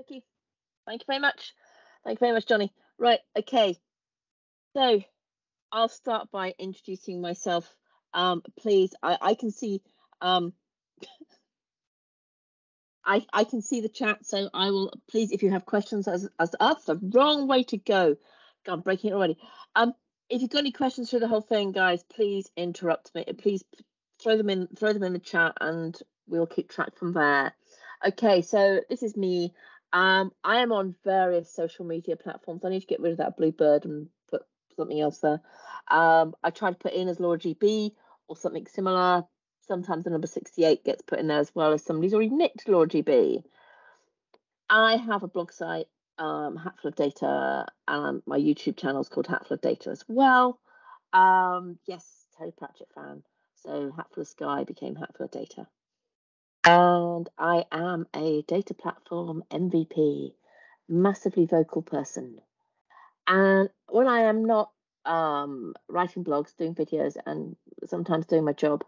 Okay, Thank you very much. Thank you very much, Johnny. Right, okay. So I'll start by introducing myself. Um, please, I, I can see um, I, I can see the chat, so I will please if you have questions as as that's the wrong way to go. God, I'm breaking it already. Um, if you've got any questions through the whole thing, guys, please interrupt me. Please throw them in throw them in the chat and we'll keep track from there. Okay, so this is me. Um, I am on various social media platforms. I need to get rid of that blue bird and put something else there. Um, I try to put in as Laura GB or something similar. Sometimes the number 68 gets put in there as well as somebody's already nicked Laura GB. I have a blog site, um, Hatful of Data, and my YouTube channel is called Hatful of Data as well. Um, yes, Terry Pratchett fan. So Hatful of Sky became Hatful of Data and I am a data platform MVP, massively vocal person. And when I am not um, writing blogs, doing videos, and sometimes doing my job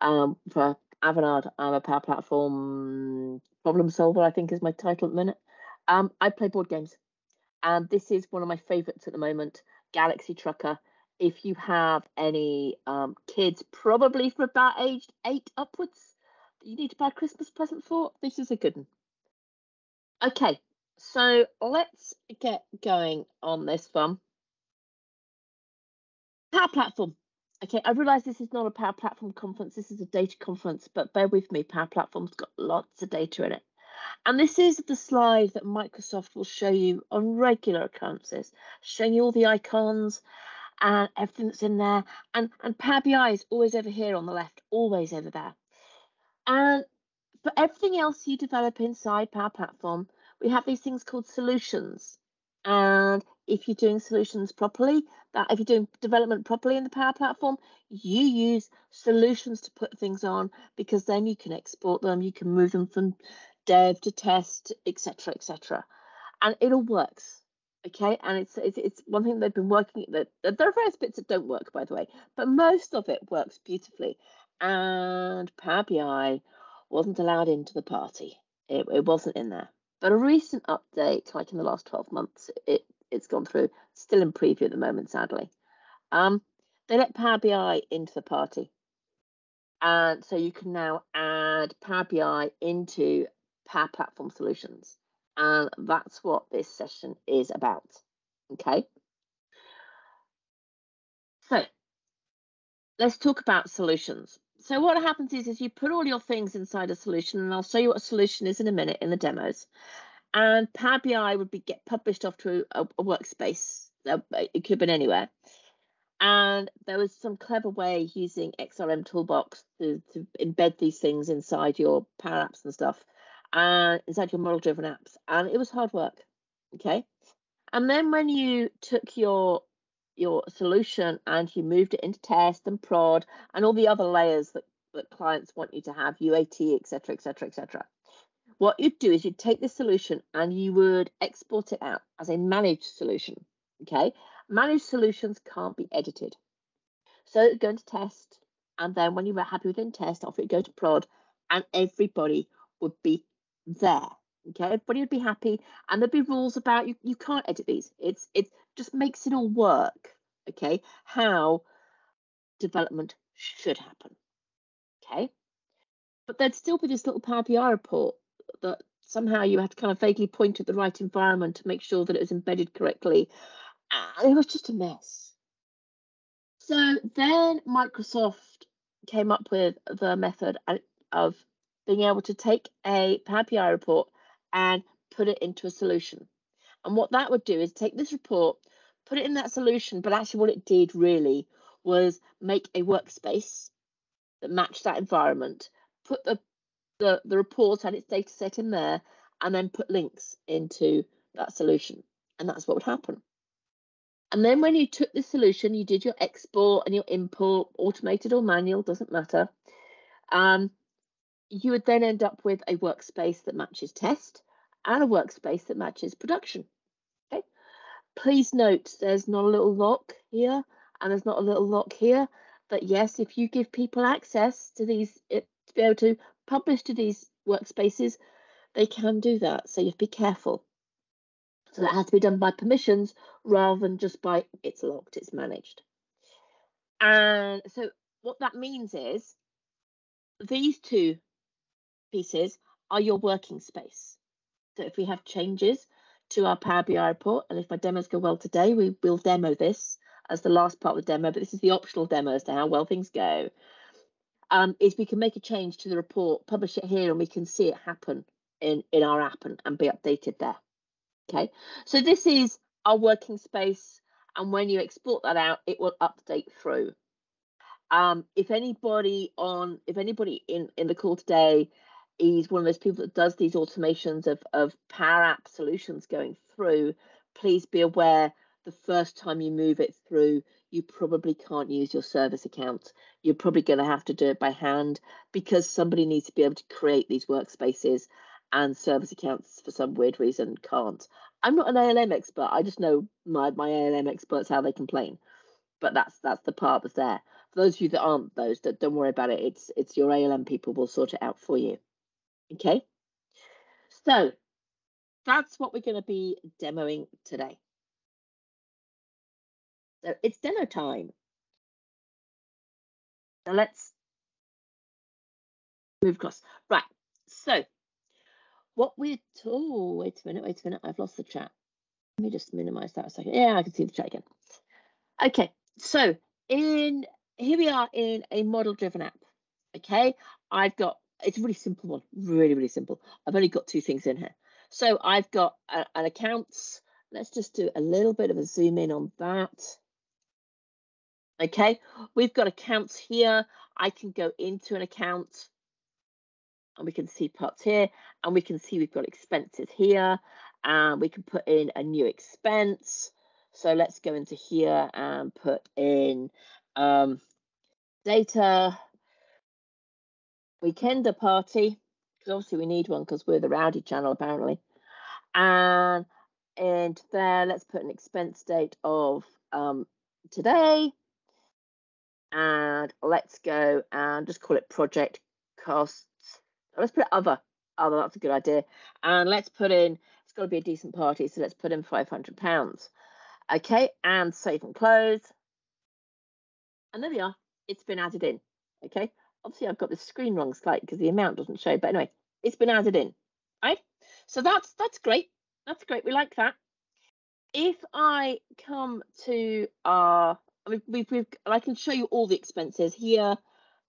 um, for Avanade, I'm a Power Platform problem solver, I think is my title at the minute. Um, I play board games, and this is one of my favorites at the moment Galaxy Trucker. If you have any um, kids, probably from about aged eight upwards, you need to buy a Christmas present for, this is a good one. Okay, so let's get going on this one. Power Platform. Okay, I realise this is not a Power Platform conference, this is a data conference, but bear with me, Power Platform's got lots of data in it. And this is the slide that Microsoft will show you on regular occurrences, showing you all the icons and everything that's in there. And, and Power BI is always over here on the left, always over there. And for everything else you develop inside Power Platform, we have these things called solutions. And if you're doing solutions properly, that if you're doing development properly in the Power Platform, you use solutions to put things on because then you can export them, you can move them from dev to test, etc., etc. And it all works. Okay, and it's, it's it's one thing they've been working. That there are various bits that don't work, by the way, but most of it works beautifully and Power BI wasn't allowed into the party. It, it wasn't in there. But a recent update, like in the last 12 months, it, it's gone through, still in preview at the moment, sadly. Um, they let Power BI into the party. And so you can now add Power BI into Power Platform Solutions. And that's what this session is about. Okay. So let's talk about solutions so what happens is, is you put all your things inside a solution, and I'll show you what a solution is in a minute in the demos. And Power BI would be get published off to a, a workspace. Uh, it could have been anywhere. And there was some clever way using XRM Toolbox to, to embed these things inside your Power Apps and stuff, and inside your model-driven apps. And it was hard work. Okay. And then when you took your your solution and you moved it into test and prod and all the other layers that, that clients want you to have, UAT, etc., etc., etc. What you'd do is you'd take this solution and you would export it out as a managed solution. Okay, managed solutions can't be edited. So go into test, and then when you were happy with in test, off it go to prod, and everybody would be there. Okay, everybody would be happy, and there'd be rules about you. You can't edit these. It's it just makes it all work. Okay, how development should happen. Okay, but there'd still be this little Power BI report that somehow you had to kind of vaguely point at the right environment to make sure that it was embedded correctly, and it was just a mess. So then Microsoft came up with the method of being able to take a Power BI report and put it into a solution. And what that would do is take this report, put it in that solution, but actually what it did really was make a workspace that matched that environment, put the the, the report and its data set in there, and then put links into that solution. And that's what would happen. And then when you took the solution, you did your export and your import, automated or manual, doesn't matter. Um, you would then end up with a workspace that matches test and a workspace that matches production. Please note there's not a little lock here and there's not a little lock here. But yes, if you give people access to these, it, to be able to publish to these workspaces, they can do that. So you have to be careful. So that has to be done by permissions rather than just by it's locked, it's managed. And so what that means is these two pieces are your working space. So if we have changes to our Power BI report, and if my demos go well today, we will demo this as the last part of the demo, but this is the optional demo as to how well things go, um, is we can make a change to the report, publish it here, and we can see it happen in, in our app and, and be updated there. Okay, so this is our working space, and when you export that out, it will update through. Um, if anybody on, if anybody in in the call today is one of those people that does these automations of of Power App solutions going through, please be aware the first time you move it through, you probably can't use your service account. You're probably going to have to do it by hand because somebody needs to be able to create these workspaces and service accounts for some weird reason can't. I'm not an ALM expert. I just know my, my ALM experts how they complain. But that's that's the part that's there. For those of you that aren't those, that don't worry about it. It's it's your ALM people will sort it out for you. Okay. So that's what we're going to be demoing today. So it's demo time. So let's move across. Right. So what we're oh wait a minute, wait a minute, I've lost the chat. Let me just minimize that a second. Yeah, I can see the chat again. Okay, so in here we are in a model driven app. Okay, I've got it's a really simple one, really, really simple. I've only got two things in here. So I've got a, an accounts. Let's just do a little bit of a zoom in on that. Okay, we've got accounts here. I can go into an account and we can see parts here and we can see we've got expenses here and we can put in a new expense. So let's go into here and put in um, data weekender party because obviously we need one because we're the rowdy channel apparently. And and there, let's put an expense date of um, today. And let's go and just call it project costs let's put other. Other, that's a good idea. And let's put in, it's got to be a decent party, so let's put in £500. Okay, and save and close. And there we are. It's been added in. Okay, obviously I've got the screen wrong slightly because the amount doesn't show, but anyway, it's been added in. Right, so that's that's great. That's great. We like that. If I come to our, I we've, we've, I can show you all the expenses here.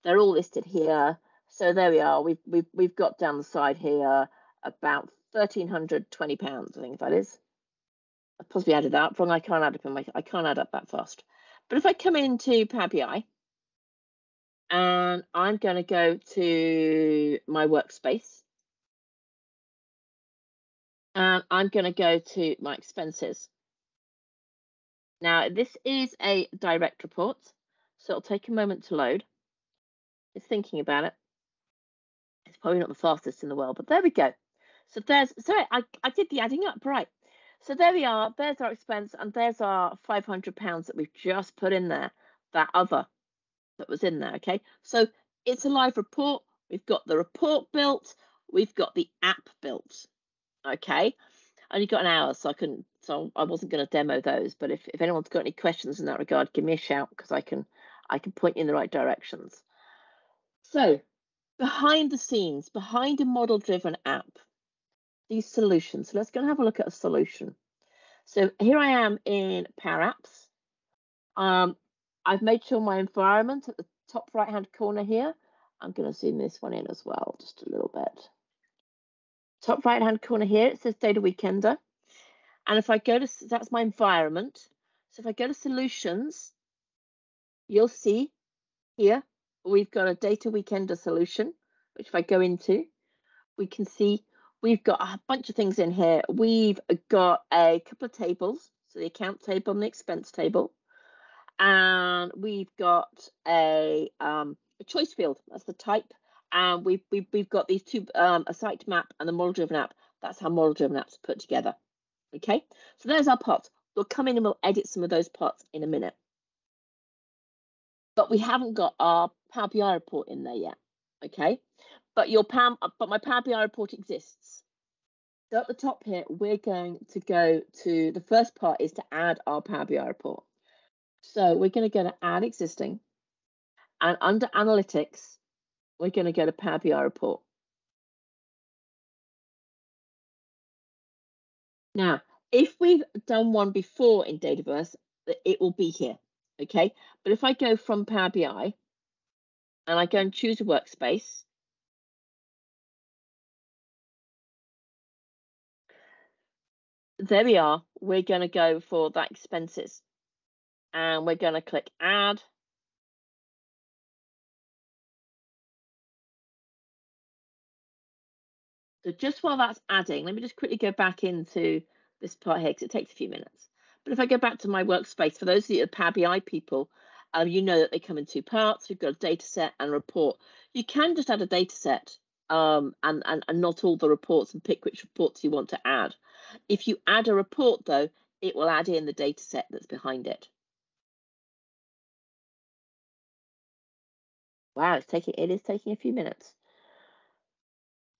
They're all listed here. So there we are. We've we've we've got down the side here about thirteen hundred twenty pounds. I think that is. I possibly added that wrong. I can't add up in my I can't add up that fast. But if I come into Power BI and I'm going to go to my workspace and I'm going to go to my expenses. Now this is a direct report, so it'll take a moment to load. It's thinking about it. It's probably not the fastest in the world, but there we go. So there's, sorry, I, I did the adding up, right. So there we are, there's our expense, and there's our £500 that we've just put in there, that other that was in there, okay? So it's a live report, we've got the report built, we've got the app built, okay? Only got an hour, so I couldn't, so I wasn't going to demo those, but if, if anyone's got any questions in that regard, give me a shout, because I can, I can point you in the right directions. So behind the scenes, behind a model driven app, these solutions. So let's go and have a look at a solution. So here I am in Power Apps. Um, I've made sure my environment at the top right hand corner here. I'm going to zoom this one in as well, just a little bit. Top right hand corner here, it says Data Weekender. And if I go to, that's my environment. So if I go to solutions, you'll see here we've got a data weekender solution, which if I go into, we can see we've got a bunch of things in here. We've got a couple of tables, so the account table and the expense table. And we've got a, um, a choice field, that's the type. And we've, we've, we've got these two, um, a site map and a model driven app. That's how model driven apps are put together. Okay, so there's our parts. We'll come in and we'll edit some of those parts in a minute but we haven't got our Power BI report in there yet. Okay, but your Power, but my Power BI report exists. So at the top here, we're going to go to the first part is to add our Power BI report. So we're going to go to add existing and under analytics, we're going to go to Power BI report. Now, if we've done one before in Dataverse, it will be here, okay? But if I go from Power BI and I go and choose a workspace, there we are. We're going to go for that expenses and we're going to click add. So just while that's adding, let me just quickly go back into this part here because it takes a few minutes. But if I go back to my workspace, for those of you the Power BI people, um, you know that they come in two parts. We've got a data set and a report. You can just add a data set um, and, and, and not all the reports and pick which reports you want to add. If you add a report, though, it will add in the data set that's behind it. Wow, it's taking it is taking a few minutes.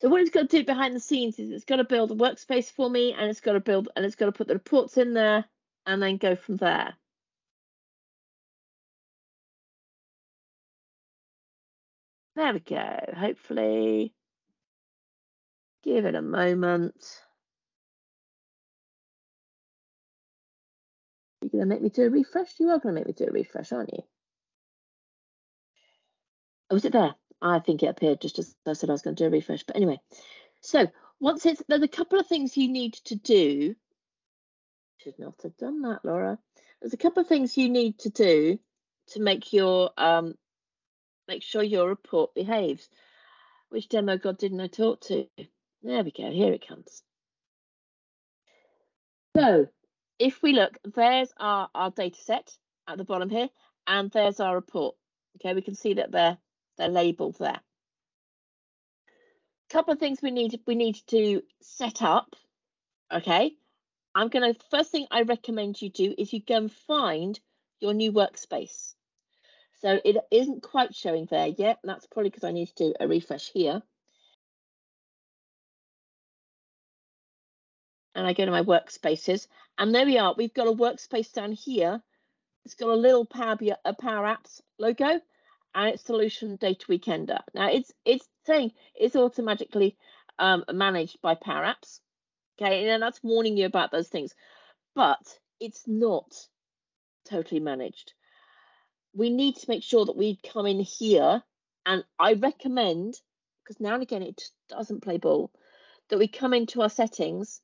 So what it's got to do behind the scenes is it's got to build a workspace for me and it's got to build and it's got to put the reports in there and then go from there. There we go. Hopefully, give it a moment. You're going to make me do a refresh? You are going to make me do a refresh, aren't you? Oh, was it there? I think it appeared just as I said I was going to do a refresh. But anyway, so once it's there's a couple of things you need to do. Should not have done that, Laura. There's a couple of things you need to do to make your um make sure your report behaves. Which demo god didn't I talk to? There we go. Here it comes. So if we look, there's our, our data set at the bottom here, and there's our report. Okay, we can see that they're they're labeled there. A Couple of things we need we need to set up. Okay, I'm gonna first thing I recommend you do is you go and find your new workspace. So it isn't quite showing there yet. That's probably because I need to do a refresh here. And I go to my workspaces, and there we are. We've got a workspace down here. It's got a little Power, a Power Apps logo, and it's solution data weekender. Now it's it's saying it's automatically um, managed by Power Apps. Okay, and that's warning you about those things, but it's not totally managed. We need to make sure that we come in here, and I recommend because now and again it doesn't play ball that we come into our settings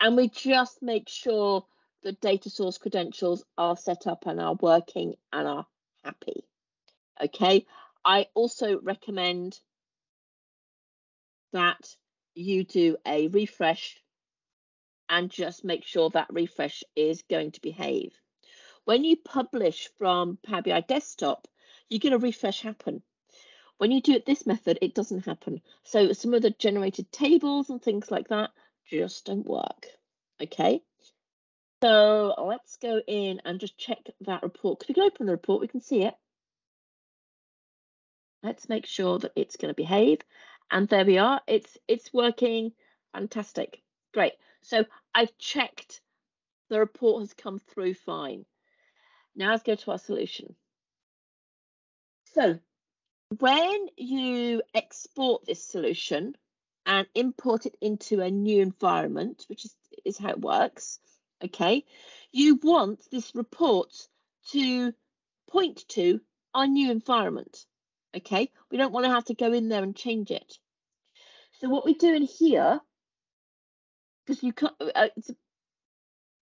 and we just make sure the data source credentials are set up and are working and are. Okay, I also recommend that you do a refresh and just make sure that refresh is going to behave. When you publish from Power BI Desktop, you get a refresh happen. When you do it this method, it doesn't happen. So some of the generated tables and things like that just don't work. Okay. So let's go in and just check that report. Because we can open the report, we can see it. Let's make sure that it's going to behave. And there we are. It's it's working. Fantastic. Great. So I've checked the report has come through fine. Now let's go to our solution. So when you export this solution and import it into a new environment, which is, is how it works, okay, you want this report to point to our new environment. Okay, we don't want to have to go in there and change it. So what we do in here, because you can't, uh,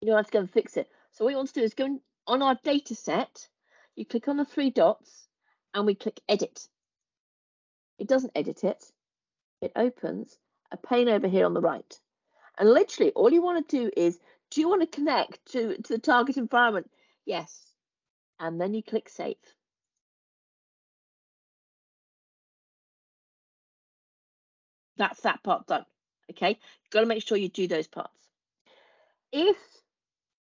you know, have to go and fix it. So what you want to do is go on our data set, you click on the three dots and we click edit. It doesn't edit it. It opens a pane over here on the right. And literally all you want to do is, do you want to connect to, to the target environment? Yes. And then you click save. That's that part done. Okay, you've got to make sure you do those parts. If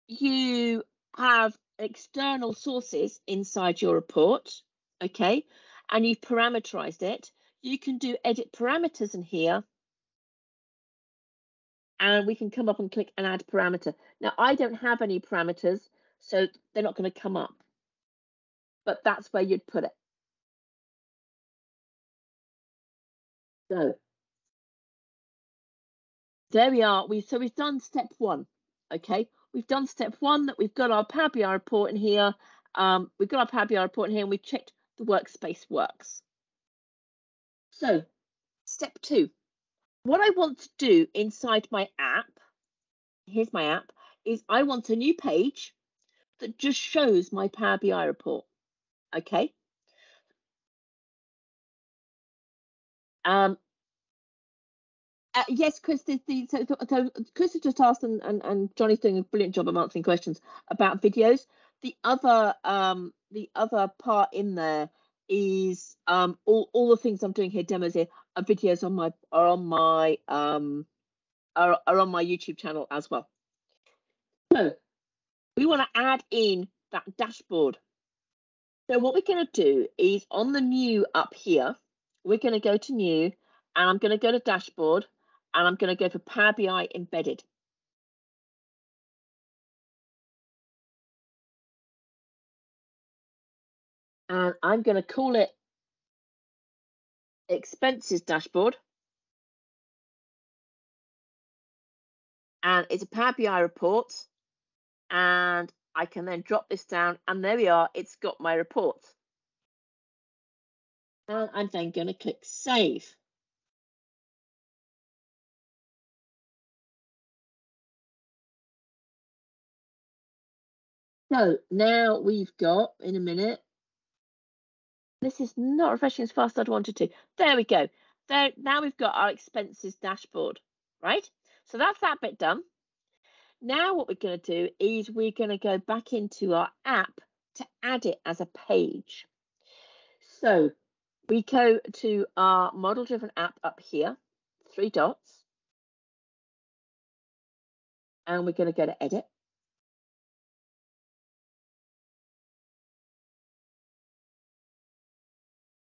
you have external sources inside your report, okay, and you've parameterized it, you can do edit parameters in here and we can come up and click and add parameter. Now I don't have any parameters, so they're not going to come up, but that's where you'd put it. So there we are. We so we've done step one. Okay, we've done step one that we've got our Power BI report in here. Um, we've got our Power BI report in here and we've checked the workspace works. So step two, what I want to do inside my app, here's my app, is I want a new page that just shows my Power BI report. Okay. Um, uh, yes, Chris. The, the, so, so Chris has just asked, and, and, and Johnny's doing a brilliant job of answering questions about videos. The other um, the other part in there is um, all, all the things I'm doing here, demos here, are videos on my are on my um, are, are on my YouTube channel as well. So we want to add in that dashboard. So what we're going to do is on the new up here, we're going to go to new and I'm going to go to dashboard and I'm going to go for Power BI embedded. And I'm going to call it expenses dashboard. And it's a Power BI report. And I can then drop this down and there we are. It's got my report. And I'm then going to click save. So now we've got, in a minute, this is not refreshing as fast as I'd wanted to. There we go. There, now we've got our expenses dashboard, right? So that's that bit done. Now what we're going to do is we're going to go back into our app to add it as a page. So we go to our model driven app up here, three dots. And we're going to go to edit.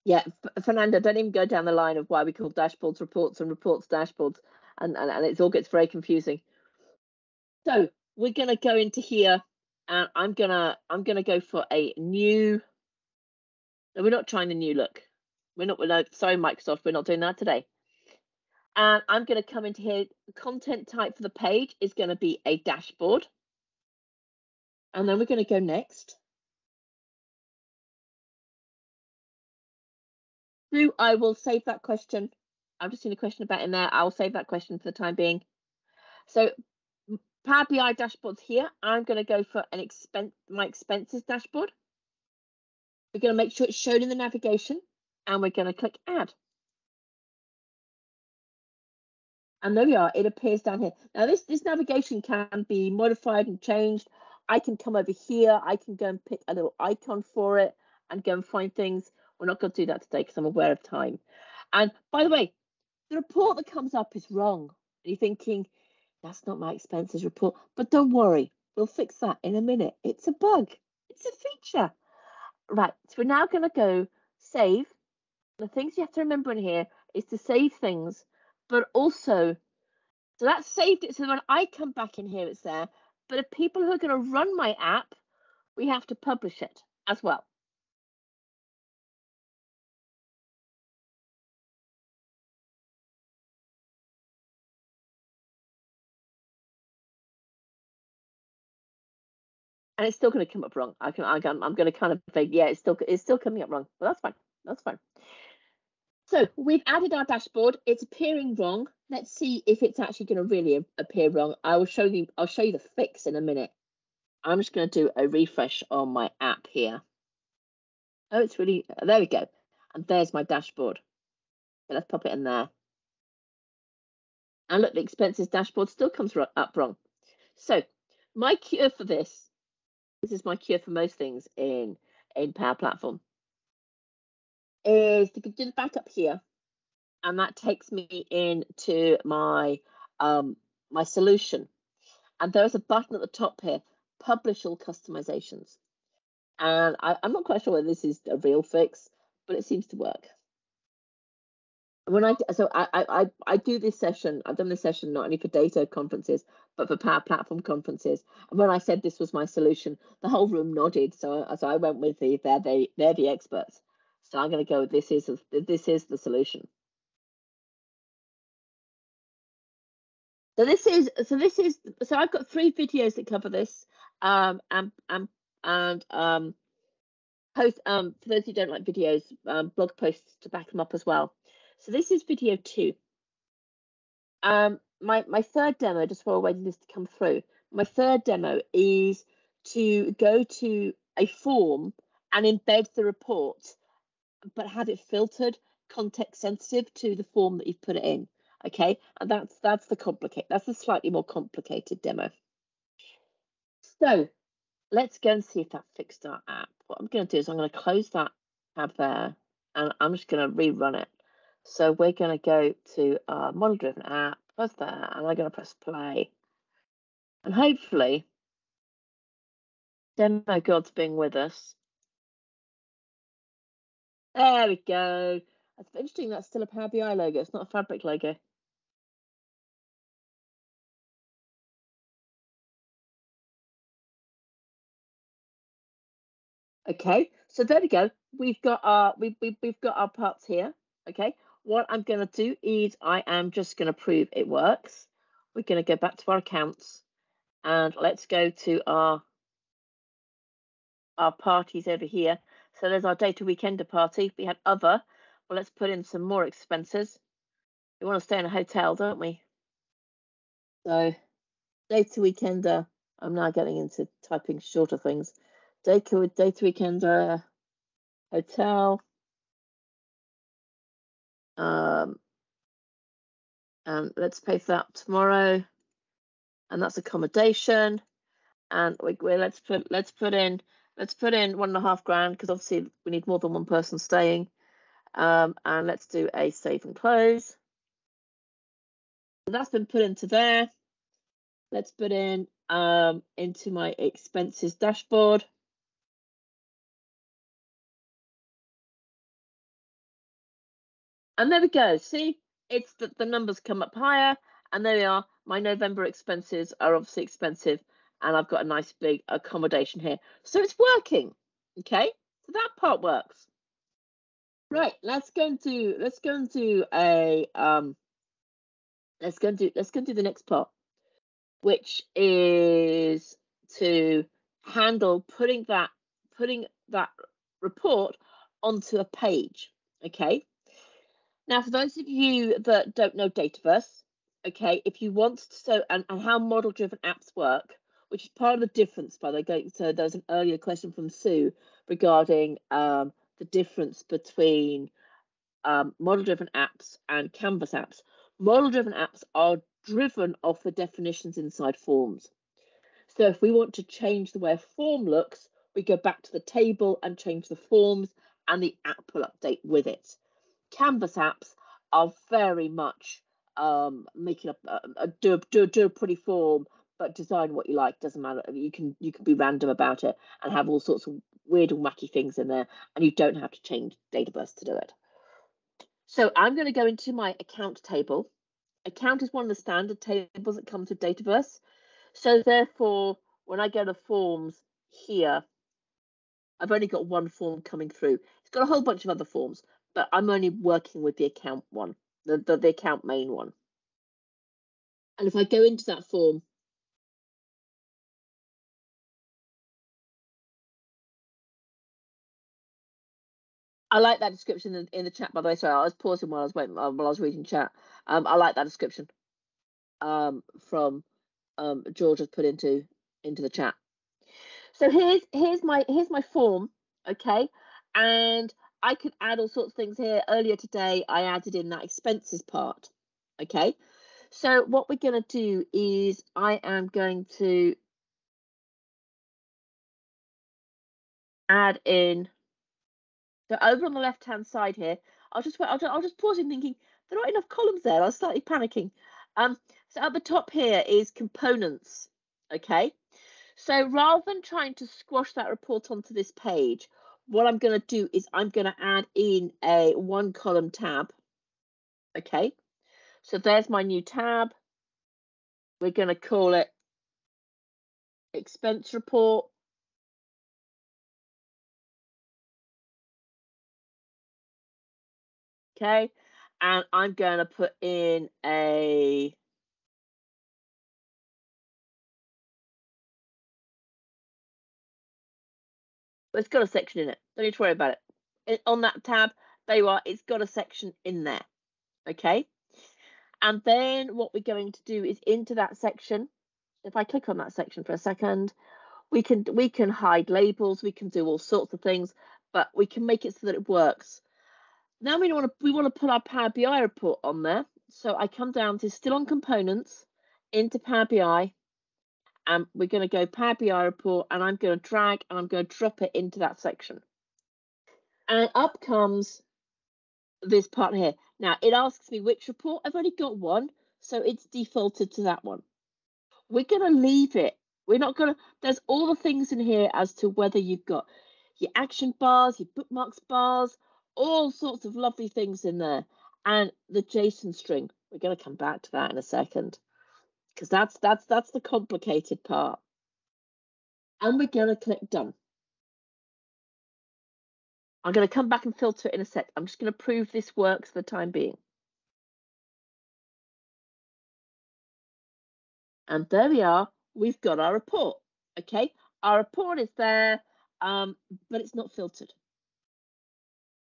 Yeah, Fernando, don't even go down the line of why we call dashboards reports and reports dashboards, and, and, and it all gets very confusing. So we're gonna go into here, and I'm gonna I'm gonna go for a new. No, we're not trying the new look. We're not. We're not. Sorry, Microsoft, we're not doing that today. And I'm gonna come into here. Content type for the page is gonna be a dashboard, and then we're gonna go next. Sue, I will save that question. I've just seen a question about in there. I'll save that question for the time being. So Power BI dashboards here. I'm going to go for an expense my expenses dashboard. We're going to make sure it's shown in the navigation and we're going to click add. And there we are, it appears down here. Now this, this navigation can be modified and changed. I can come over here, I can go and pick a little icon for it and go and find things. We're not going to do that today because I'm aware of time. And by the way, the report that comes up is wrong. You're thinking, that's not my expenses report. But don't worry, we'll fix that in a minute. It's a bug, it's a feature. Right, so we're now going to go save. The things you have to remember in here is to save things, but also, so that's saved it. So when I come back in here, it's there. But if people who are going to run my app, we have to publish it as well. And it's still going to come up wrong. I can, I can I'm going to kind of think, yeah, it's still it's still coming up wrong, but that's fine. That's fine. So we've added our dashboard. It's appearing wrong. Let's see if it's actually going to really appear wrong. I will show you. I'll show you the fix in a minute. I'm just going to do a refresh on my app here. Oh, it's really there. We go, and there's my dashboard. So let's pop it in there. And look, the expenses dashboard still comes up wrong. So my cure for this this is my cure for most things in in Power Platform, is to do the backup here, and that takes me into my um, my solution. And there's a button at the top here, publish all customizations. And I, I'm not quite sure whether this is a real fix, but it seems to work. When I so I, I I do this session. I've done this session not only for data conferences but for Power Platform conferences. And when I said this was my solution, the whole room nodded. So so I went with the they're they they're the experts. So I'm going to go. This is this is the solution. So this is so this is so I've got three videos that cover this. Um and and and um post um for those who don't like videos, um blog posts to back them up as well. So this is video two. Um, my, my third demo, just while waiting this to come through, my third demo is to go to a form and embed the report, but have it filtered, context sensitive to the form that you've put it in. Okay, and that's that's the complicate that's the slightly more complicated demo. So let's go and see if that fixed our app. What I'm going to do is I'm going to close that tab there, and I'm just going to rerun it. So we're going to go to our model driven app, press that, and I'm going to press play. And hopefully, Demo God's being with us. There we go. That's interesting. That's still a Power BI logo. It's not a Fabric logo. Okay, so there we go. We've got our we've, we've got our parts here. Okay, what I'm going to do is I am just going to prove it works. We're going to go back to our accounts and let's go to our our parties over here. So there's our data weekender party. We had other. Well, let's put in some more expenses. We want to stay in a hotel, don't we? So data weekender. I'm now getting into typing shorter things. Data data weekender hotel. Um, and let's pay for that tomorrow. And that's accommodation. And we, we let's put let's put in let's put in one and a half grand because obviously we need more than one person staying. Um, and let's do a save and close. So that's been put into there. Let's put in um, into my expenses dashboard. And there we go. See, it's that the numbers come up higher. And there we are. My November expenses are obviously expensive. And I've got a nice big accommodation here. So it's working. Okay. So that part works. Right. Let's go into let's go into a um let's go into let's go into the next part, which is to handle putting that putting that report onto a page. Okay. Now, for those of you that don't know Dataverse, okay, if you want to, so and, and how model driven apps work, which is part of the difference, by the way. So there was an earlier question from Sue regarding um, the difference between um, model driven apps and Canvas apps. Model driven apps are driven off the definitions inside forms. So if we want to change the way a form looks, we go back to the table and change the forms and the app will update with it. Canvas apps are very much um, making a, a, do, do, do a pretty form, but design what you like. Doesn't matter. You can you can be random about it and have all sorts of weird and wacky things in there, and you don't have to change Dataverse to do it. So I'm going to go into my account table. Account is one of the standard tables that comes with Dataverse. So therefore, when I go to forms here, I've only got one form coming through. It's got a whole bunch of other forms, but I'm only working with the account one, the, the, the account main one. And if I go into that form, I like that description in, in, the chat, by the way. Sorry, I was pausing while I was waiting, while I was reading chat. Um, I like that description um, from um, George has put into into the chat. So here's here's my here's my form, okay, and I could add all sorts of things here. Earlier today, I added in that expenses part. Okay. So what we're going to do is I am going to add in. So over on the left hand side here, I'll just I'll just, I'll just pause in thinking there are not enough columns there. I was slightly panicking. Um, so at the top here is components. Okay. So rather than trying to squash that report onto this page, what I'm going to do is I'm going to add in a one column tab. Okay, so there's my new tab. We're going to call it expense report. Okay, and I'm going to put in a it's got a section in it. Don't need to worry about it. it. On that tab, there you are. It's got a section in there. Okay. And then what we're going to do is into that section. If I click on that section for a second, we can we can hide labels, we can do all sorts of things, but we can make it so that it works. Now we want to we want to put our Power BI report on there. So I come down to still on components into Power BI and we're going to go Power BI report and I'm going to drag and I'm going to drop it into that section. And up comes this part here. Now it asks me which report. I've only got one, so it's defaulted to that one. We're going to leave it. We're not going to, there's all the things in here as to whether you've got your action bars, your bookmarks bars, all sorts of lovely things in there. And the JSON string. We're going to come back to that in a second because that's that's that's the complicated part. And we're going to click done. I'm going to come back and filter it in a sec. I'm just going to prove this works for the time being. And there we are. We've got our report. Okay, our report is there, um, but it's not filtered.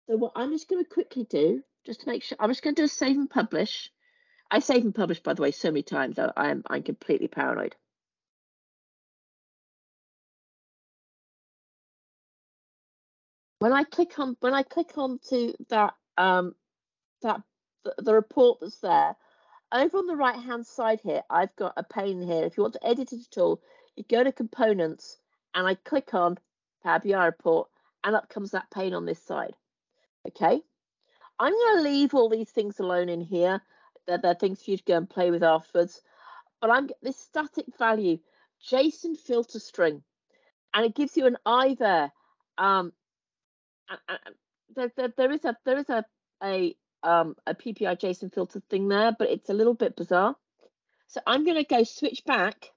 So what I'm just going to quickly do, just to make sure, I'm just going to do a save and publish. I save and publish, by the way, so many times. I, I'm I'm completely paranoid. When I click on when I click on to that um that the, the report that's there, over on the right hand side here, I've got a pane here. If you want to edit it at all, you go to components and I click on Power BI report and up comes that pane on this side. Okay. I'm going to leave all these things alone in here they're, they're things for you to go and play with afterwards. But I'm this static value, JSON filter string, and it gives you an I there. Um, there, there, there is a there is a a um a PPI JSON filter thing there, but it's a little bit bizarre. So I'm going to go switch back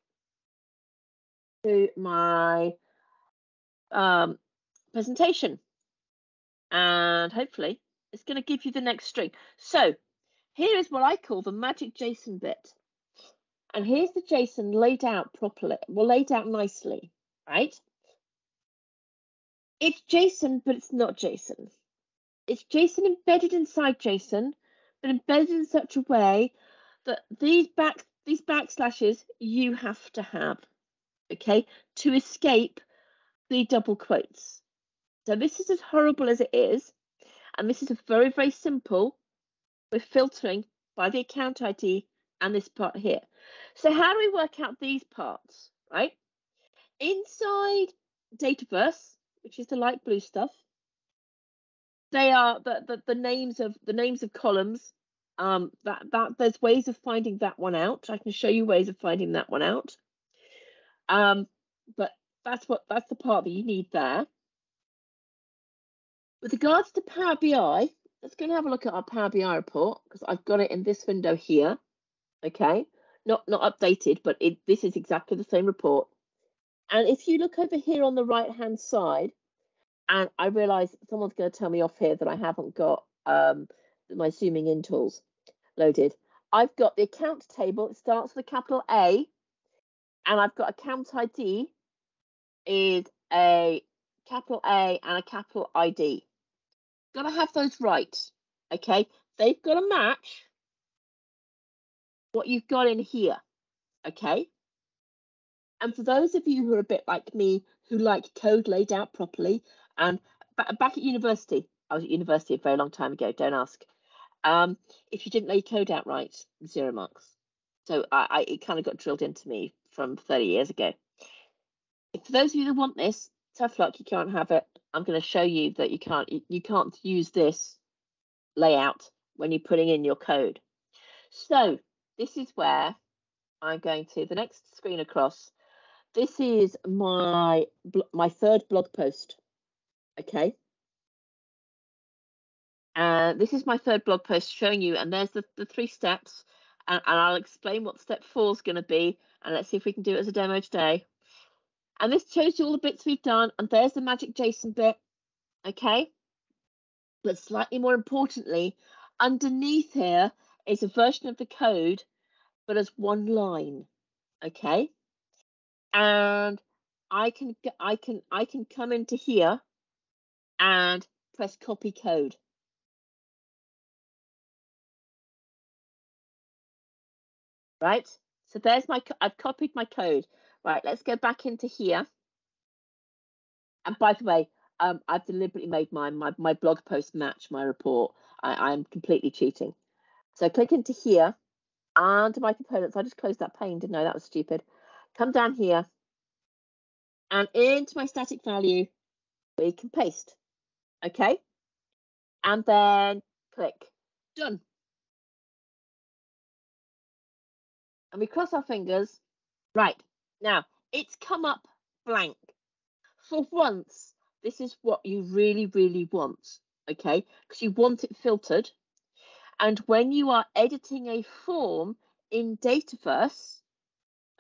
to my um, presentation, and hopefully it's going to give you the next string. So here is what I call the magic JSON bit. And here's the JSON laid out properly, well, laid out nicely, right? It's JSON, but it's not JSON. It's JSON embedded inside JSON, but embedded in such a way that these back these backslashes you have to have, okay, to escape the double quotes. So this is as horrible as it is, and this is a very, very simple we're filtering by the account ID and this part here. So how do we work out these parts, right? Inside Dataverse, which is the light blue stuff, they are the, the, the names of the names of columns. Um, that that there's ways of finding that one out. I can show you ways of finding that one out. Um, but that's what that's the part that you need there. With regards to Power BI, let's go and have a look at our Power BI report because I've got it in this window here. Okay, not not updated, but it, this is exactly the same report. And if you look over here on the right hand side, and I realize someone's going to tell me off here that I haven't got um, my zooming in tools loaded. I've got the account table. It starts with a capital A, and I've got account ID is a capital A and a capital ID got to have those right. Okay, they've got to match what you've got in here. Okay. And for those of you who are a bit like me, who like code laid out properly, and back at university, I was at university a very long time ago. Don't ask. Um, if you didn't lay code out right, zero marks. So I, I it kind of got drilled into me from 30 years ago. For those of you that want this, tough luck, you can't have it. I'm going to show you that you can't you can't use this layout when you're putting in your code. So this is where I'm going to the next screen across. This is my my third blog post. Okay. And this is my third blog post showing you, and there's the, the three steps, and, and I'll explain what step four is going to be, and let's see if we can do it as a demo today. And this shows you all the bits we've done, and there's the magic JSON bit, okay? But slightly more importantly, underneath here is a version of the code, but as one line, okay? And I can I can I can come into here and press copy code. right? So there's my, I've copied my code. Right, let's go back into here. And by the way, um, I've deliberately made my, my, my blog post match my report. I, I'm completely cheating. So click into here, under my components. I just closed that pane, didn't know that was stupid. Come down here, and into my static value, we can paste. Okay, and then click done. and we cross our fingers. Right, now it's come up blank. For once, this is what you really, really want, okay? Because you want it filtered. And when you are editing a form in Dataverse,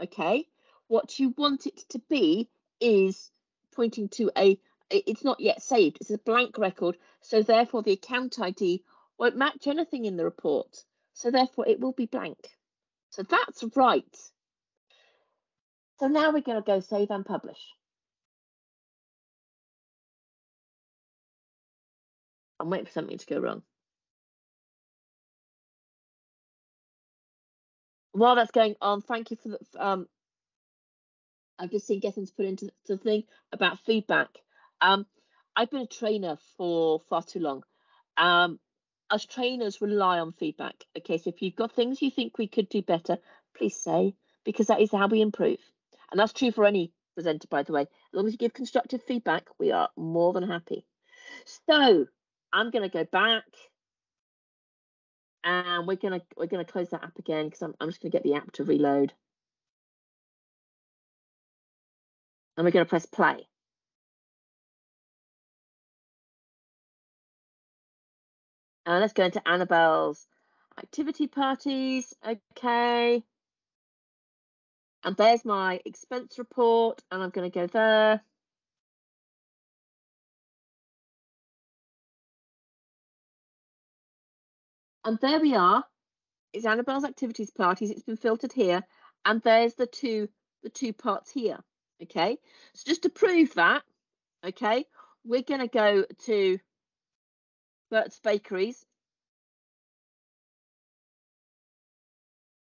okay, what you want it to be is pointing to a, it's not yet saved, it's a blank record. So therefore the account ID won't match anything in the report. So therefore it will be blank. So that's right. So now we're going to go save and publish. I'm waiting for something to go wrong. While that's going on, thank you for the. Um, I've just seen Gethin's put into the thing about feedback. Um, I've been a trainer for far too long. Um, as trainers rely on feedback. Okay, so if you've got things you think we could do better, please say, because that is how we improve. And that's true for any presenter, by the way. As long as you give constructive feedback, we are more than happy. So I'm going to go back and we're going to we're going to close that app again because I'm, I'm just going to get the app to reload. And we're going to press play. And let's go into Annabelle's activity parties. Okay. And there's my expense report, and I'm going to go there. And there we are. It's Annabelle's activities parties. It's been filtered here. And there's the two the two parts here. Okay. So just to prove that, okay, we're going to go to Bert's Bakeries.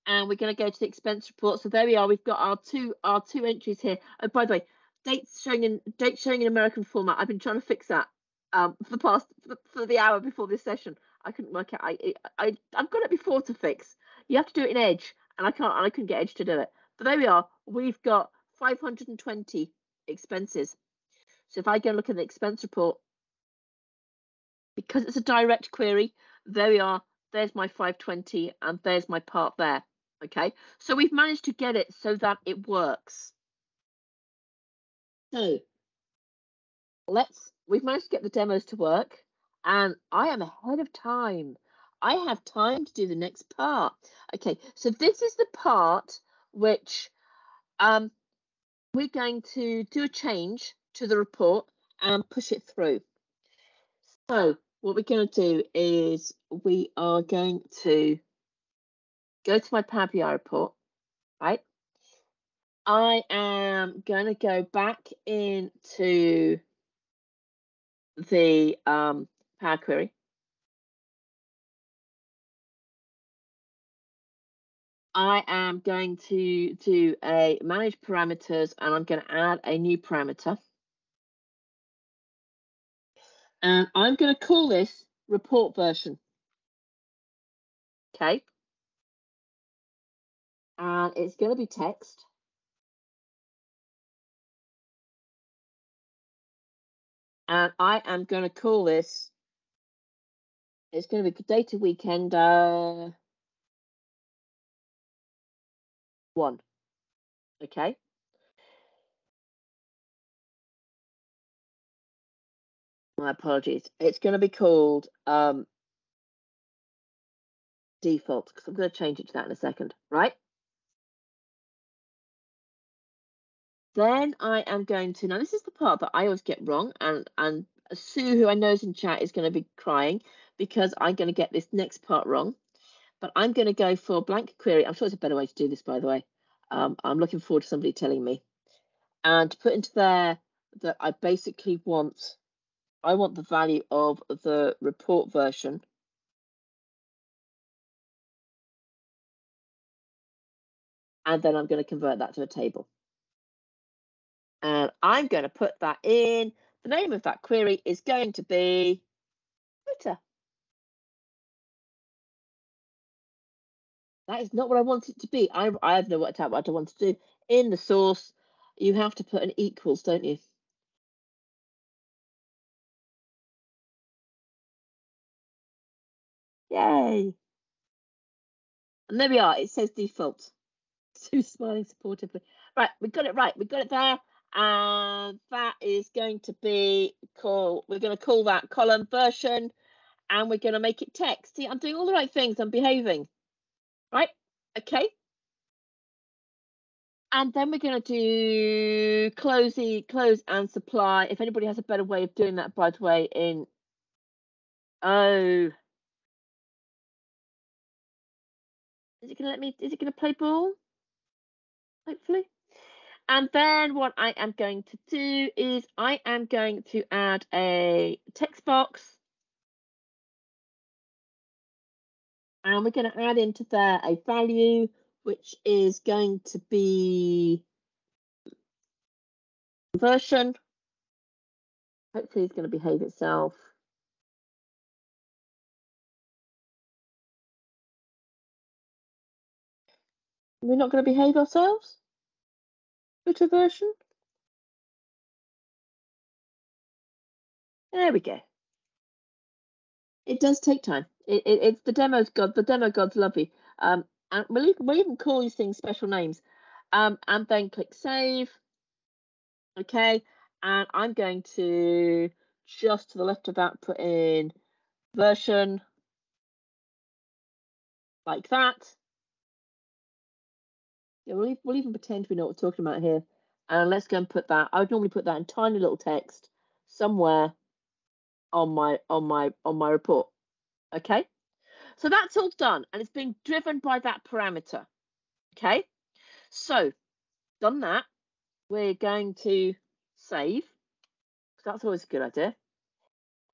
And we're going to go to the expense report. So there we are. We've got our two our two entries here. Oh, by the way, dates showing in dates showing in American format. I've been trying to fix that um, for the past for, for the hour before this session. I couldn't work out. I, I I've got it before to fix. You have to do it in Edge, and I can't. I couldn't get Edge to do it. But there we are. We've got 520 expenses. So if I go and look at the expense report, because it's a direct query, there we are. There's my 520 and there's my part there. Okay, so we've managed to get it so that it works. So let's, we've managed to get the demos to work and I am ahead of time. I have time to do the next part. Okay, so this is the part which um, we're going to do a change to the report and push it through. So what we're going to do is we are going to go to my Power BI report, right? I am going to go back into the um, Power Query. I am going to do a manage parameters and I'm going to add a new parameter. And I'm going to call this report version. Okay. And it's going to be text. And I am going to call this, it's going to be data weekend uh, one. Okay. My apologies. It's going to be called um, default because I'm going to change it to that in a second, right? Then I am going to, now this is the part that I always get wrong and, and Sue, who I know is in chat, is going to be crying because I'm going to get this next part wrong. But I'm going to go for blank query. I'm sure there's a better way to do this, by the way. Um, I'm looking forward to somebody telling me. And to put into there that I basically want, I want the value of the report version. And then I'm going to convert that to a table. And I'm going to put that in. The name of that query is going to be Twitter. That is not what I want it to be. I, I have no what I want to do. In the source, you have to put an equals, don't you? Yay. And there we are. It says default. Sue's smiling supportively. Right, we got it right. We got it there. And that is going to be called, we're going to call that column version and we're going to make it text. See, I'm doing all the right things. I'm behaving. Right? Okay. And then we're going to do closey, close and apply. If anybody has a better way of doing that, by the way, in oh, is it going to let me? Is it going to play ball? Hopefully. And then what I am going to do is I am going to add a text box. And we're going to add into there a value, which is going to be version. Hopefully it's going to behave itself. We're not going to behave ourselves? Twitter version. There we go. It does take time. It, it, it's the demo's god. The demo god's lovely. Um, and we'll even, we'll even call these things special names. Um, and then click save. Okay, and I'm going to just to the left of that put in version like that. Yeah, we'll, we'll even pretend we know what we're talking about here. And let's go and put that. I would normally put that in tiny little text somewhere on my on my on my report. Okay. So that's all done and it's being driven by that parameter. Okay. So done that. We're going to save. That's always a good idea.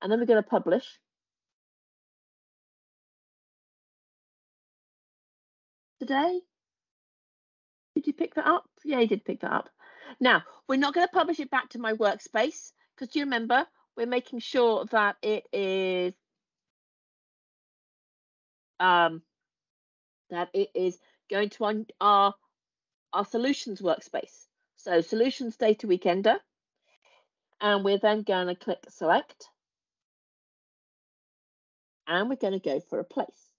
And then we're going to publish. Today, did you pick that up? Yeah, you did pick that up. Now, we're not going to publish it back to my workspace because do you remember we're making sure that it is um, that it is going to our, our, our solutions workspace. So solutions data weekender. And we're then going to click select. And we're going to go for a place.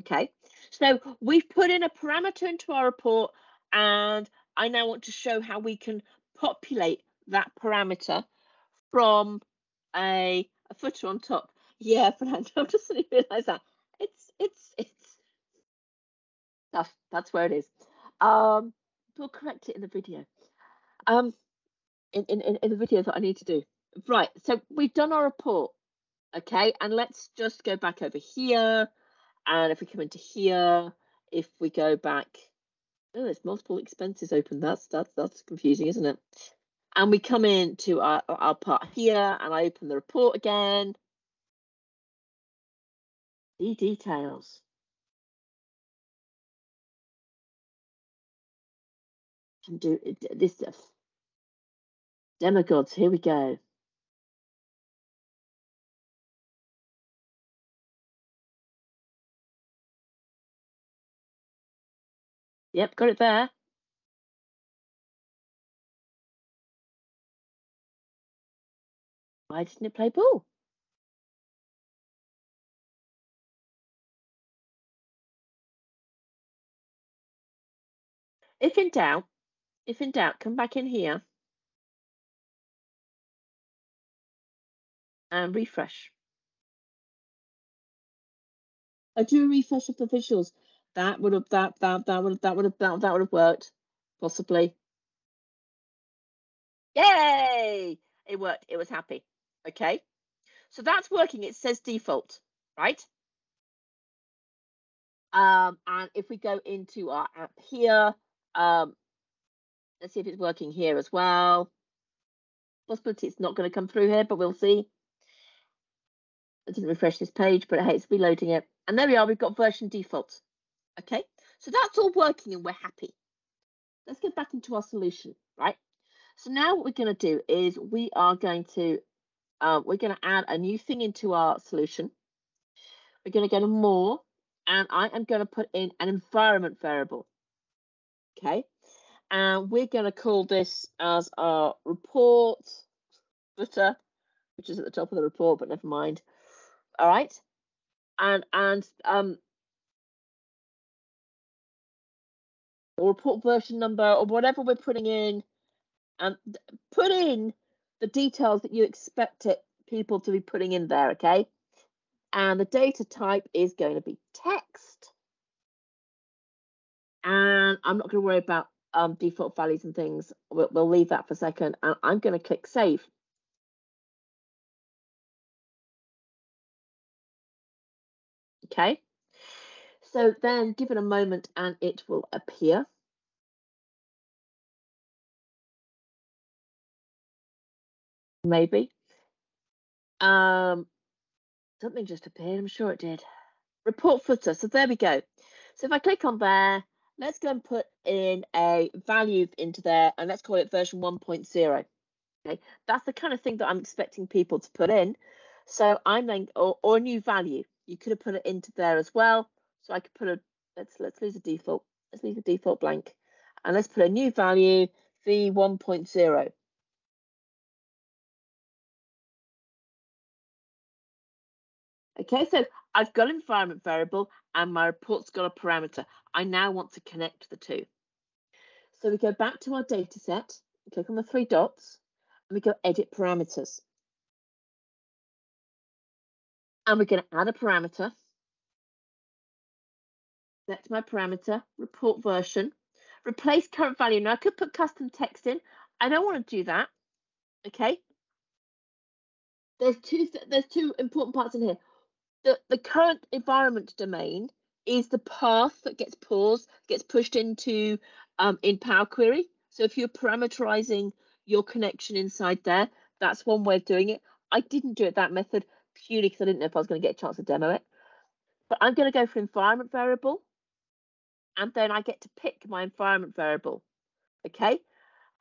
Okay, so we've put in a parameter into our report and I now want to show how we can populate that parameter from a, a footer on top. Yeah, Fernando, I've just suddenly realised that. It's, it's, it's stuff. That's where it is. Um, we'll correct it in the video. Um, in, in, in the video that I need to do. Right, so we've done our report. Okay, and let's just go back over here and if we come into here, if we go back, oh, there's multiple expenses open. That's that's that's confusing, isn't it? And we come into our, our part here and I open the report again. The details. Can do this stuff. Demigods, here we go. Yep, got it there. Why didn't it play ball? If in doubt, if in doubt, come back in here and refresh. I do a refresh of the visuals. That would have that that that would that would have that, that would have worked, possibly. Yay! It worked. It was happy. Okay. So that's working. It says default, right? Um, and if we go into our app here, um, let's see if it's working here as well. Possibility it's not going to come through here, but we'll see. I didn't refresh this page, but it hates reloading it. And there we are, we've got version default. Okay, so that's all working and we're happy. Let's get back into our solution, right? So now what we're going to do is we are going to, uh, we're going to add a new thing into our solution. We're going to go to more, and I am going to put in an environment variable. Okay, and we're going to call this as our report footer, which is at the top of the report, but never mind. All right, and and um, or report version number or whatever we're putting in, and put in the details that you expect it people to be putting in there. Okay, and the data type is going to be text. And I'm not going to worry about um, default values and things. We'll, we'll leave that for a second. And I'm going to click save. Okay. So then give it a moment and it will appear. Maybe. Um, something just appeared, I'm sure it did. Report footer, so there we go. So if I click on there, let's go and put in a value into there and let's call it version 1.0. Okay, that's the kind of thing that I'm expecting people to put in. So I'm then, or, or a new value. You could have put it into there as well. So I could put a, let's let's leave the default, let's leave the default blank. And let's put a new value, v1.0. Okay, so I've got environment variable and my report's got a parameter. I now want to connect the two. So we go back to our data set, click on the three dots, and we go edit parameters. And we're going to add a parameter. Select my parameter, report version, replace current value. Now I could put custom text in. I don't want to do that. Okay. There's two there's two important parts in here the, the current environment domain is the path that gets paused, gets pushed into um, in Power Query. So if you're parameterizing your connection inside there, that's one way of doing it. I didn't do it that method purely because I didn't know if I was going to get a chance to demo it. But I'm going to go for environment variable, and then I get to pick my environment variable. Okay,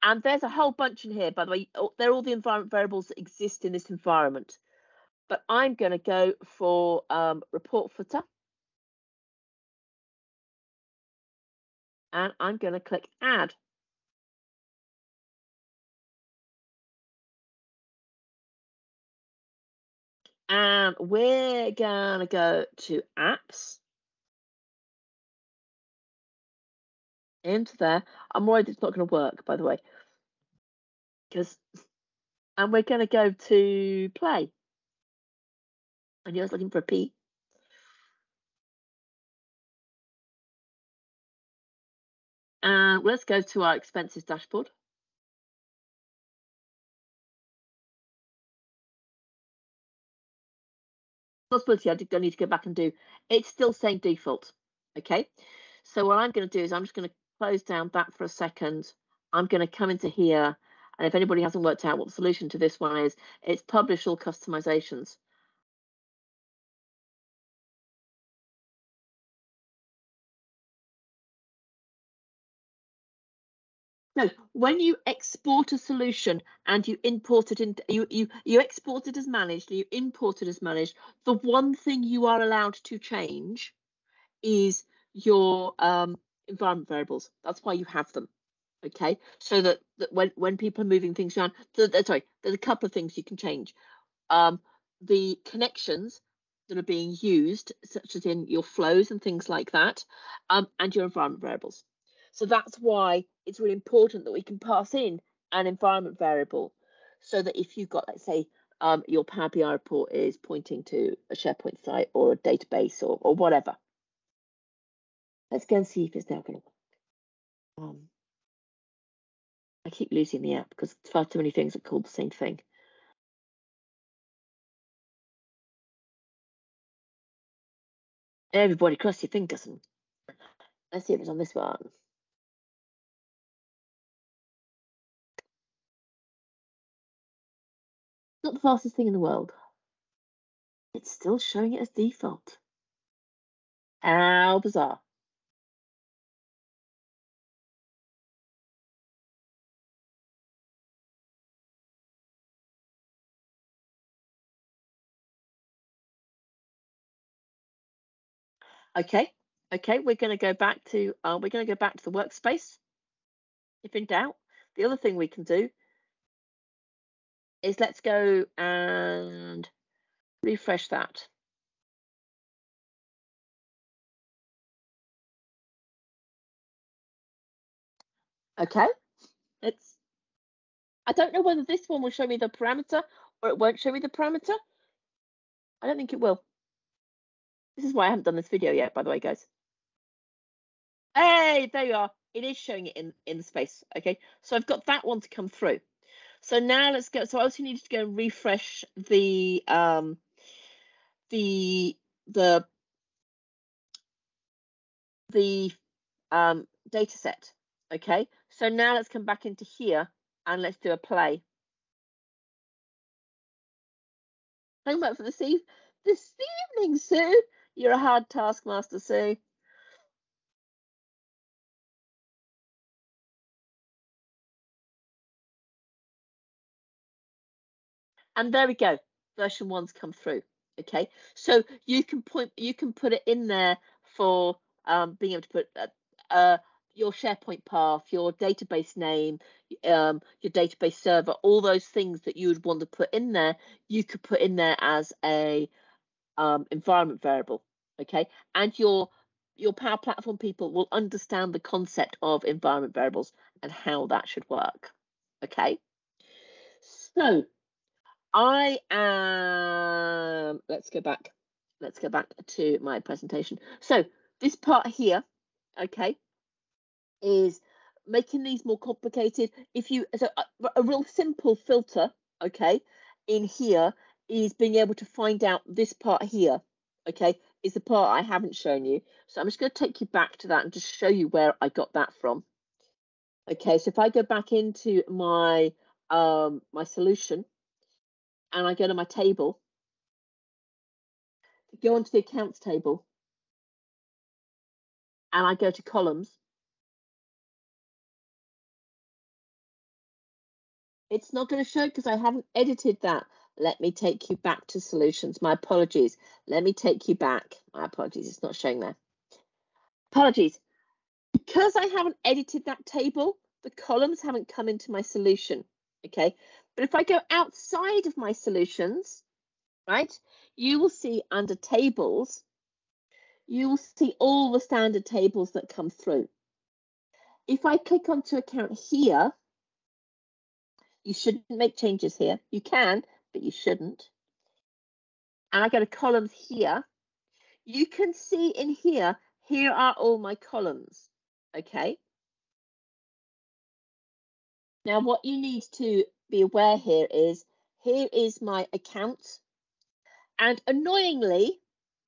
and there's a whole bunch in here, by the way. They're all the environment variables that exist in this environment but I'm going to go for um, report footer. And I'm going to click add. And we're going to go to apps. Into there. I'm worried it's not going to work, by the way. Because, and we're going to go to play. And you're looking for P. And uh, let's go to our expenses dashboard. Possibility I do need to go back and do. It's still saying default. Okay. So what I'm going to do is I'm just going to close down that for a second. I'm going to come into here. And if anybody hasn't worked out what the solution to this one is, it's publish all customizations. No, when you export a solution and you import it into you you you export it as managed, you import it as managed. The one thing you are allowed to change is your um, environment variables. That's why you have them. Okay, so that, that when when people are moving things around, th sorry, there's a couple of things you can change. Um, the connections that are being used, such as in your flows and things like that, um, and your environment variables. So that's why it's really important that we can pass in an environment variable so that if you've got, let's say, um, your Power BI report is pointing to a SharePoint site or a database or, or whatever. Let's go and see if it's now going to work. Um, I keep losing the app because far too many things are called the same thing. Everybody cross your fingers and let's see if it's on this one. Not the fastest thing in the world. It's still showing it as default. How bizarre. Okay, okay, we're going to go back to uh, we're going to go back to the workspace. If in doubt, the other thing we can do is let's go and refresh that. Okay, it's. I don't know whether this one will show me the parameter or it won't show me the parameter. I don't think it will. This is why I haven't done this video yet, by the way, guys. Hey, there you are. It is showing it in, in the space. Okay, so I've got that one to come through. So now let's go. So I also need to go and refresh the um the the the um data set. Okay, so now let's come back into here and let's do a play. Homework for this, eve this evening, Sue. You're a hard taskmaster, Sue. And there we go. Version one's come through. Okay, so you can point, you can put it in there for um, being able to put uh, uh, your SharePoint path, your database name, um, your database server, all those things that you would want to put in there, you could put in there as a um, environment variable. Okay. And your your power platform people will understand the concept of environment variables and how that should work. Okay. So i am let's go back let's go back to my presentation so this part here okay is making these more complicated if you so a, a real simple filter okay in here is being able to find out this part here okay is the part I haven't shown you. So I'm just going to take you back to that and just show you where I got that from. Okay, so if I go back into my um, my solution and I go to my table, go onto the accounts table and I go to columns, it's not going to show because I haven't edited that. Let me take you back to solutions. My apologies. Let me take you back. My apologies. It's not showing there. Apologies. Because I haven't edited that table, the columns haven't come into my solution. Okay. But if I go outside of my solutions, right, you will see under tables, you will see all the standard tables that come through. If I click onto account here, you shouldn't make changes here. You can, but you shouldn't. And I go to columns here. You can see in here, here are all my columns, okay? Now, what you need to be aware here is, here is my account. And annoyingly,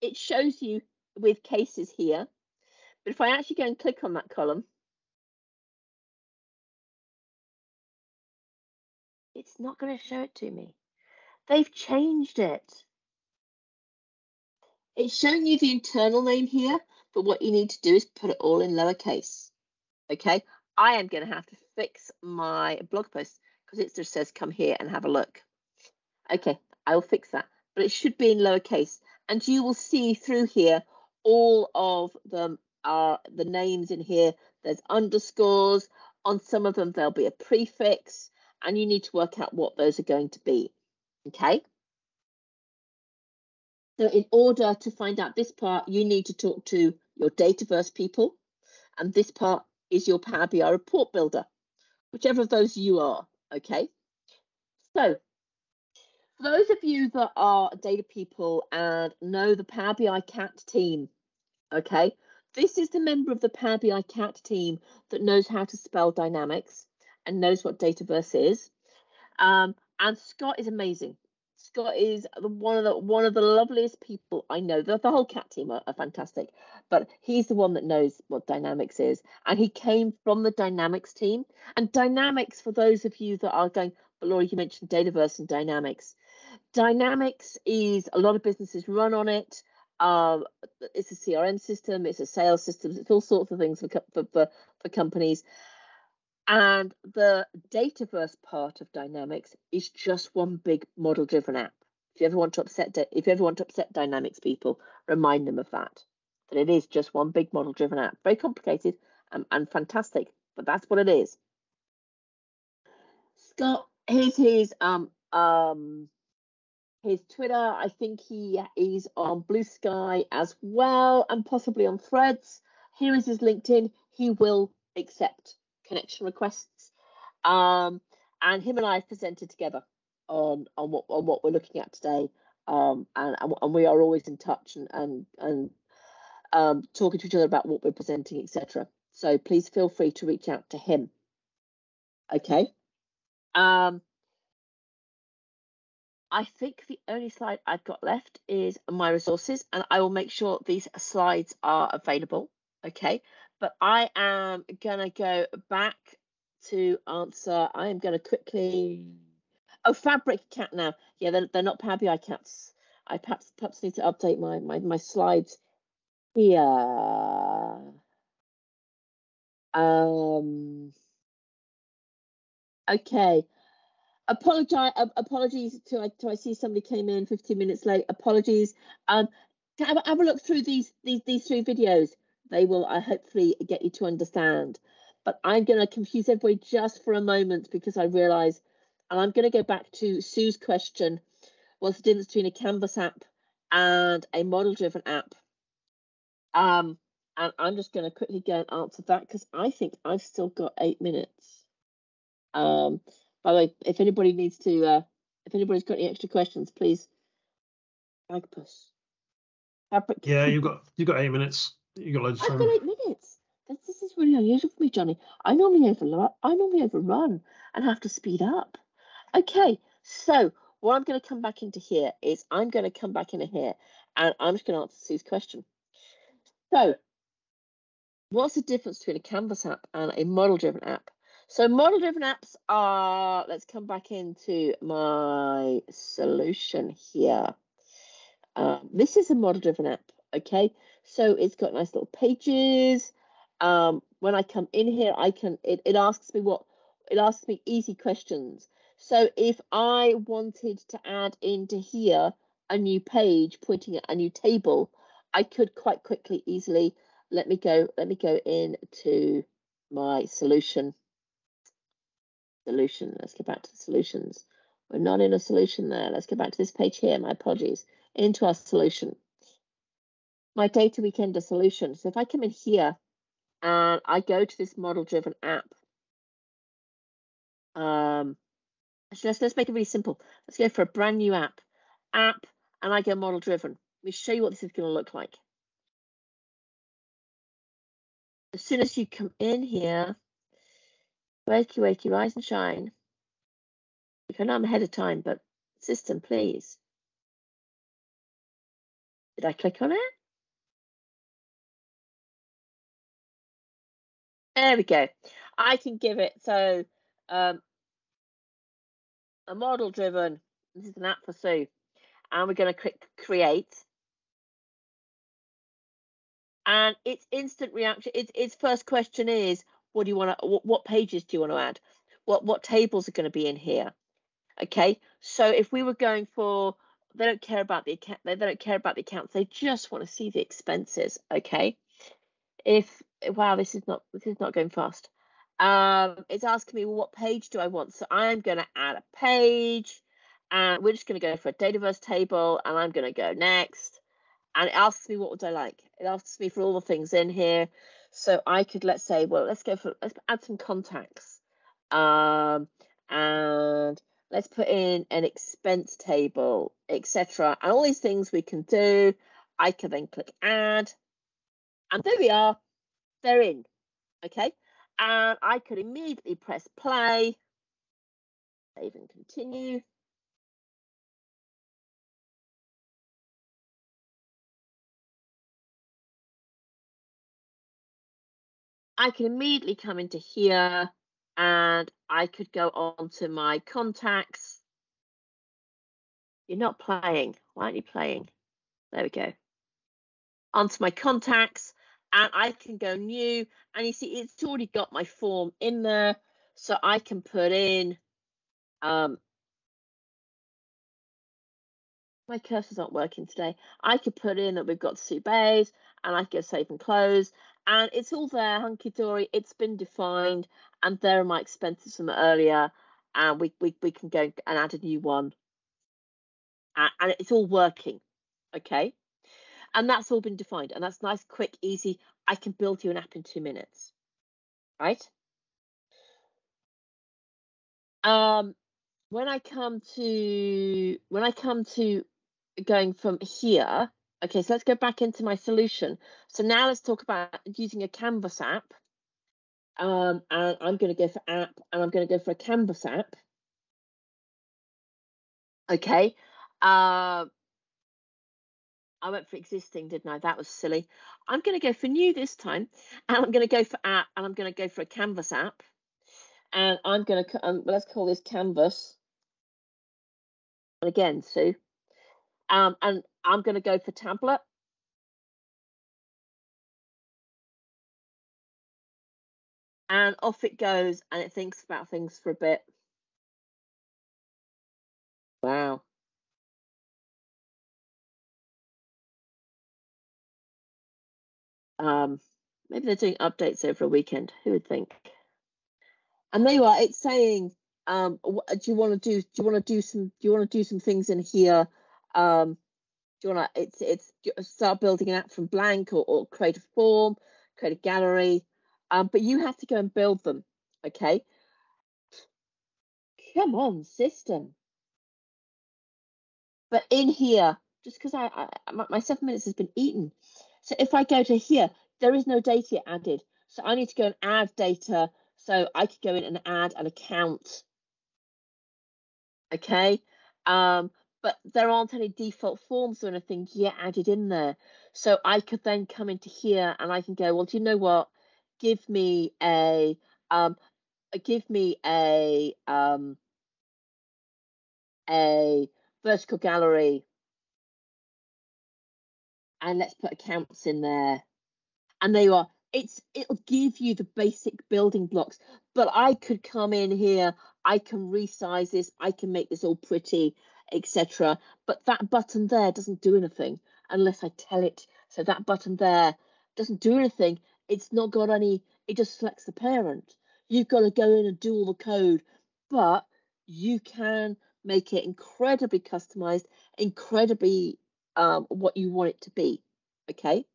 it shows you with cases here. But if I actually go and click on that column, it's not going to show it to me. They've changed it. It's showing you the internal name here, but what you need to do is put it all in lowercase. Okay, I am going to have to fix my blog post because it just says come here and have a look. Okay, I'll fix that, but it should be in lowercase. And you will see through here all of them are the names in here. There's underscores. On some of them, there'll be a prefix, and you need to work out what those are going to be. Okay. So in order to find out this part, you need to talk to your Dataverse people. And this part is your Power BI report builder, whichever of those you are. Okay. So For those of you that are data people and know the Power BI CAT team, okay, this is the member of the Power BI CAT team that knows how to spell dynamics and knows what Dataverse is. Um, and Scott is amazing. Scott is one of the one of the loveliest people I know. The, the whole cat team are, are, fantastic, but he's the one that knows what Dynamics is, and he came from the Dynamics team. And Dynamics, for those of you that are going, but Laura, you mentioned Dataverse and Dynamics. Dynamics is a lot of businesses run on it. Um, it's a CRM system, it's a sales system, it's all sorts of things for for, for, for companies. And the Dataverse part of Dynamics is just one big model-driven app. If you ever want to upset, if you ever want to upset Dynamics people, remind them of that. That it is just one big model-driven app. Very complicated and, and fantastic, but that's what it is. Scott, here's his um um his Twitter. I think he is on Bluesky as well, and possibly on Threads. Here is his LinkedIn. He will accept connection requests. Um, and him and I have presented together on on what on what we're looking at today. Um, and, and we are always in touch and and and um, talking to each other about what we're presenting, etc. So please feel free to reach out to him. Okay. Um, I think the only slide I've got left is my resources, and I will make sure these slides are available. Okay, but I am gonna go back to answer. I am gonna quickly. Oh, Fabric Cat now. Yeah, they're, they're not Power BI cats. I perhaps perhaps need to update my my, my slides here. Um. Okay. Apologize. Uh, apologies to, I, to I see somebody came in 15 minutes late. Apologies. Um, have, have a look through these these these three videos. They will uh, hopefully get you to understand. But I'm going to confuse everybody just for a moment because I realise, and I'm going to go back to Sue's question what's the difference between a Canvas app and a model driven app? Um, and I'm just going to quickly go and answer that because I think I've still got eight minutes. Um, by the way, if anybody needs to, uh, if anybody's got any extra questions, please. Bagpuss. Yeah, you've got you've got eight minutes. You got loads of. I've got eight minutes. This, this is really unusual for me, Johnny. I normally overrun. I normally overrun and have to speed up. Okay, so what I'm going to come back into here is I'm going to come back into here and I'm just going to answer Sue's question. So, what's the difference between a Canvas app and a model-driven app? So, model-driven apps are. Let's come back into my solution here. Um, this is a model-driven app. Okay, so it's got nice little pages. Um, when I come in here, I can it, it asks me what it asks me easy questions. So if I wanted to add into here a new page pointing at a new table, I could quite quickly, easily let me go, let me go in to my solution. Solution. Let's go back to the solutions. We're not in a solution there. Let's go back to this page here. My apologies. Into our solution my data weekender solution. So if I come in here and I go to this model driven app, um, let's, let's make it really simple. Let's go for a brand new app, app, and I go model driven. Let me show you what this is going to look like. As soon as you come in here, wakey, wakey, rise and shine. Know I'm ahead of time, but system, please. Did I click on it? There we go. I can give it so um, a model driven. This is an app for Sue, and we're going to click create. And its instant reaction. Its its first question is, what do you want to? What, what pages do you want to add? What what tables are going to be in here? Okay. So if we were going for, they don't care about the account. They, they don't care about the accounts. They just want to see the expenses. Okay if wow this is not this is not going fast um it's asking me well, what page do i want so i'm going to add a page and we're just going to go for a dataverse table and i'm going to go next and it asks me what would i like it asks me for all the things in here so i could let's say well let's go for let's add some contacts um and let's put in an expense table, etc. And all these things we can do. I can then click add. And there we are. They're in. Okay. And I could immediately press play. Save and continue. I can immediately come into here and I could go on to my contacts. You're not playing. Why aren't you playing? There we go. Onto my contacts and I can go new and you see it's already got my form in there. So I can put in um, my cursor's not working today. I could put in that we've got Sue Bayes and I could save and close and it's all there hunky dory. It's been defined and there are my expenses from earlier and we, we, we can go and add a new one and it's all working. Okay. And that's all been defined and that's nice, quick, easy. I can build you an app in two minutes. Right. Um, when I come to when I come to going from here, okay, so let's go back into my solution. So now let's talk about using a Canvas app. Um, and I'm going to go for app and I'm going to go for a Canvas app. Okay. Uh, I went for existing, didn't I? That was silly. I'm going to go for new this time and I'm going to go for app and I'm going to go for a Canvas app. And I'm going to, um, let's call this Canvas. And again, Sue. Um, and I'm going to go for tablet. And off it goes and it thinks about things for a bit. Wow. Um, maybe they're doing updates over a weekend. Who would think? And there you are. It's saying, um, do you want to do? Do you want to do some? Do you want to do some things in here? Um, do you want to? It's it's start building an app from blank or, or create a form, create a gallery. Um, but you have to go and build them. Okay. Come on, system. But in here, just because I, I my seven minutes has been eaten. So if I go to here, there is no data added. So I need to go and add data. So I could go in and add an account. Okay. Um, but there aren't any default forms or anything yet added in there. So I could then come into here and I can go, well, do you know what? Give me a um, give me a um, a vertical gallery and let's put accounts in there. And there you are. It's it'll give you the basic building blocks, but I could come in here, I can resize this, I can make this all pretty, etc. But that button there doesn't do anything unless I tell it. So that button there doesn't do anything. It's not got any, it just selects the parent. You've got to go in and do all the code, but you can make it incredibly customized, incredibly um, what you want it to be. Okay.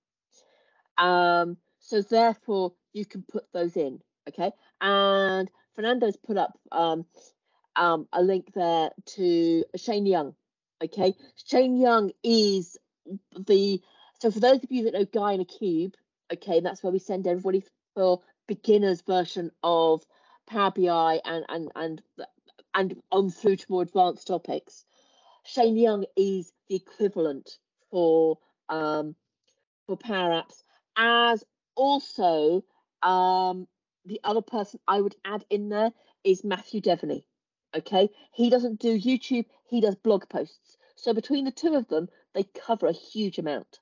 Um, so therefore you can put those in. Okay. And Fernando's put up um, um, a link there to Shane Young. Okay. Shane Young is the, so for those of you that know Guy in a Cube, okay, that's where we send everybody for beginners version of Power BI and and and and on through to more advanced topics. Shane Young is the equivalent for um, for Power Apps, as also um, the other person I would add in there is Matthew Devaney. Okay, he doesn't do YouTube, he does blog posts. So between the two of them, they cover a huge amount.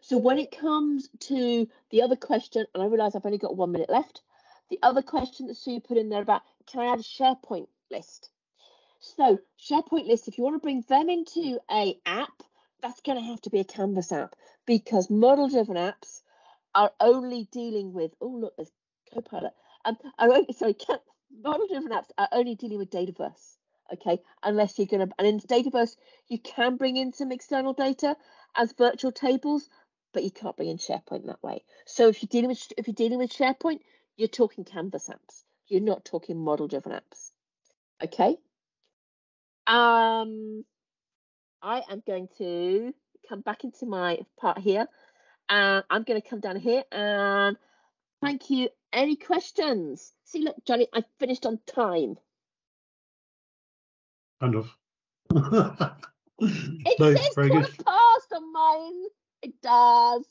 So when it comes to the other question, and I realise I've only got one minute left, the other question that Sue put in there about can I add a SharePoint list? So SharePoint list, if you want to bring them into a app, that's going to have to be a Canvas app because model-driven apps are only dealing with. Oh look, there's Copilot. Um, are only, sorry, model-driven apps are only dealing with Dataverse. Okay, unless you're going to, and in Dataverse you can bring in some external data as virtual tables, but you can't bring in SharePoint that way. So if you're dealing with if you're dealing with SharePoint, you're talking Canvas apps. You're not talking model-driven apps. Okay. Um, I am going to come back into my part here, and I'm going to come down here and thank you. Any questions? See, look, Johnny, I finished on time. Kind of. It no, says quarter past on mine. It does.